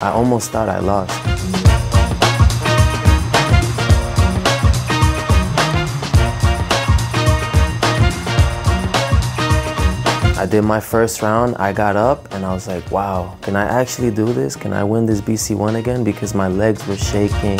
I almost thought I lost. I did my first round, I got up and I was like, wow, can I actually do this? Can I win this BC1 again? Because my legs were shaking.